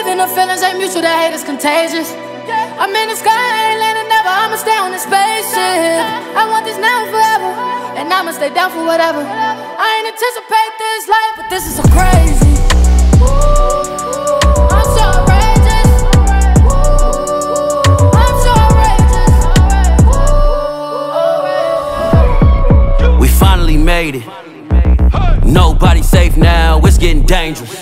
living, the feelings ain't mutual, the hate is contagious. I'm in the sky, I ain't landing never, I'ma stay on the spaceship. I want this now and forever, and I'ma stay down for whatever. I ain't anticipate this life, but this is so crazy. I'm so outrageous. I'm so outrageous. We finally made it. Nobody safe now, it's getting dangerous.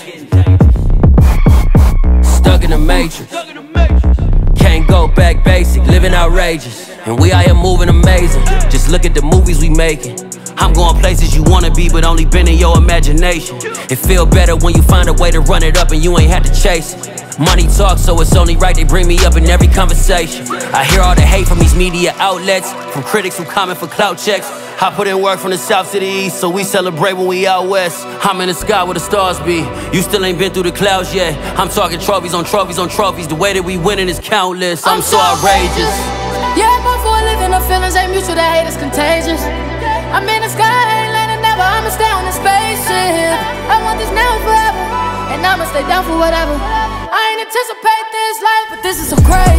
Stuck in the matrix. Can't go back basic, living outrageous. And we out here moving amazing. Just look at the movies we making. I'm going places you wanna be, but only been in your imagination. It feel better when you find a way to run it up and you ain't had to chase it. Money talks, so it's only right they bring me up in every conversation. I hear all the hate from these media outlets, from critics who comment for clout checks. I put in work from the south to the east, so we celebrate when we out west. I'm in the sky where the stars be. You still ain't been through the clouds yet. I'm talking trophies on trophies on trophies. The way that we winning is countless. I'm, so outrageous. Yeah, I'm for a living, the feelings ain't mutual, the hate is contagious. I'm in the sky, ain't landing never, I'ma stay on the spaceship. I want this now and forever, and I'ma stay down for whatever. I ain't anticipate this life, but this is so crazy.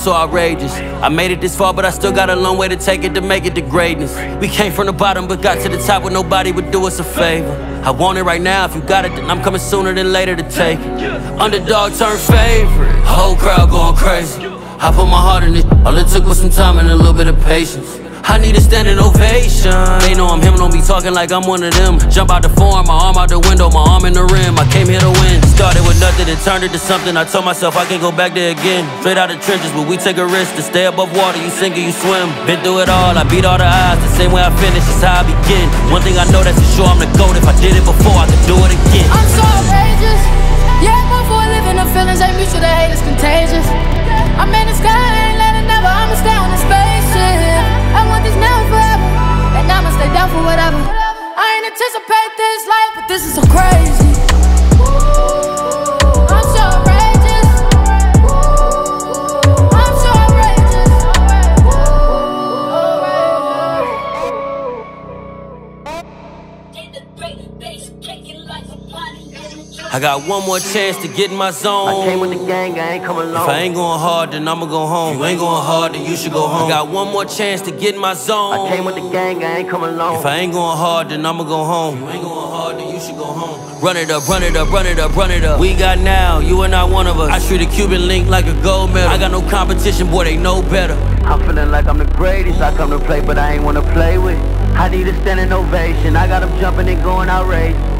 So outrageous. I made it this far, but I still got a long way to take it to make it to greatness. We came from the bottom, but got to the top where nobody would do us a favor. I want it right now. If you got it, then I'm coming sooner than later to take it. Underdog turn favorite. Whole crowd going crazy. I put my heart in it. All it took was some time and a little bit of patience. I need a standing ovation. They know I'm him, don't be talking like I'm one of them. Jump out the form, my arm out the window, my arm in the rim. I came here to win. Started with nothing and turned it to something. I told myself I can't go back there again. Straight out the trenches, but we take a risk to stay above water. You sink or you swim. Been through it all, I beat all the odds. The same way I finish is how I begin. One thing I know that's for sure, I'm the GOAT. If I did it before, I could do it again. I'm so this is so I got one more chance to get in my zone. I came with the gang, I ain't coming alone. If I ain't going hard, then I'ma go home. If you ain't going hard, then you should go home. I got one more chance to get in my zone. I came with the gang, I ain't coming alone. If I ain't going hard, then I'ma go home. If you ain't going hard, then you should go home. Run it up, run it up, run it up, run it up. We got now, you are not one of us. I treat a Cuban link like a gold medal. I got no competition, boy, they know better. I'm feeling like I'm the greatest. I come to play, but I ain't wanna play with. I need a standing ovation. I got them jumping and going outrageous.